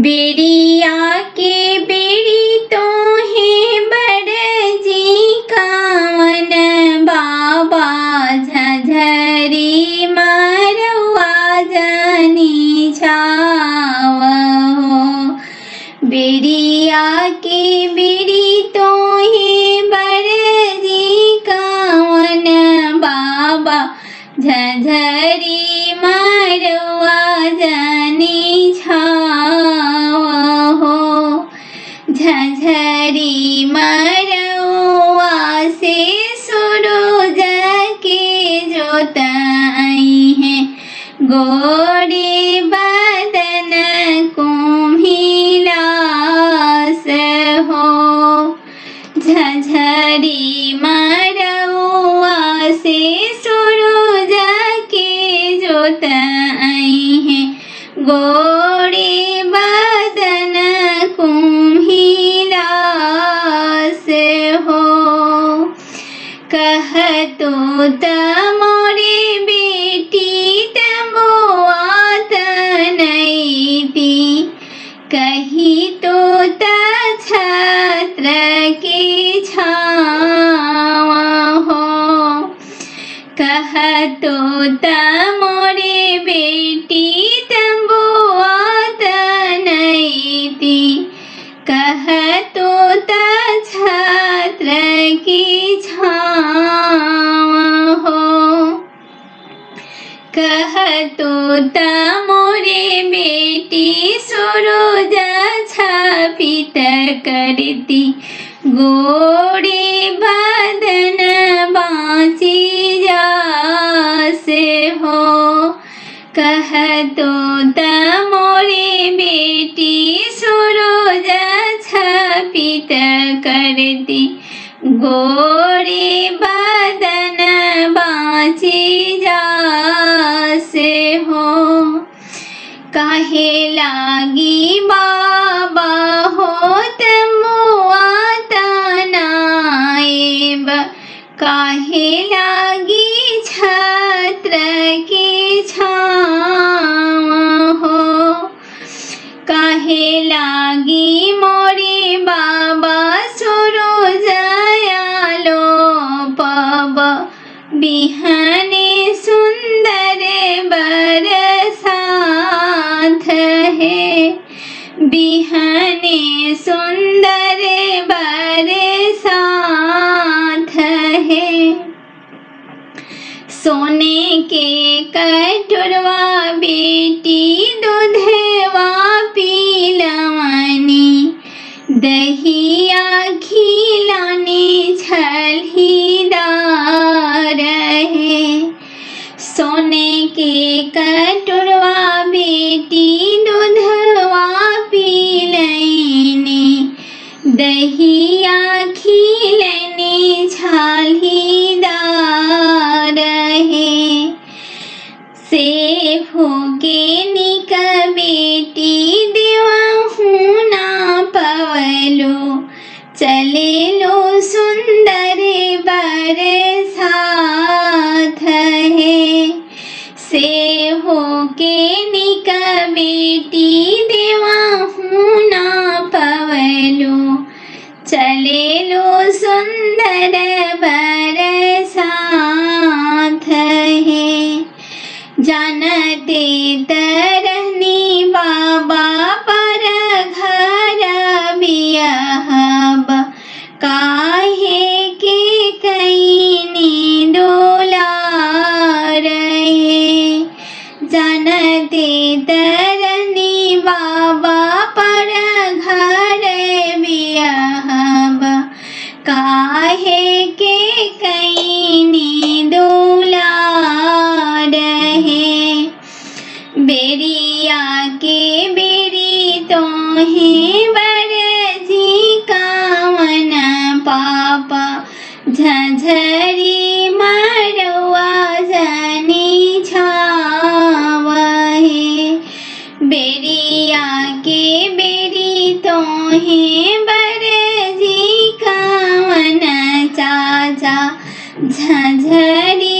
बेरिया के बेरी तो है बड़ जी कावन बाबा झझरी मरवा जनी छाव। बेरिया के बेरी तो है बड़ जी कावन बाबा झझरी मरवा जनी छाव। जोताई है। गोरी बदन कुम्हिलास हो। कह तो मोरे कह तो मोरे बेटी तंबुआ तनैती कह तो त छत्र की छावा हो। कह तो त मोरे बेटी सरोज छापित करती गोड़े बदन बाँची कह तो मोरे बेटी सरोज छापित करती गोरे बदन बाँची जासे हो। काहे लागी बाबा हो तमुआ तनाएब। काहे लागी छत्र के छावा काहे लागी मोरे बाबा सुरो जयालो पब। बिहने सुंदर बरसात है। बिहने सुंदर बरसात है। सोने के कटुरवा दहिया खिलने छालीदार है। से होके निक बेटी देवा ना पवलो। चले चले लो सुंदर बरसात है जानते तरहनी बाबा पर घर बियहब। काहे के कईनी डोला रहे जानते तरहनी बाबा पर घर तेरी बेरी तो है बरजी का मन चाचा झरी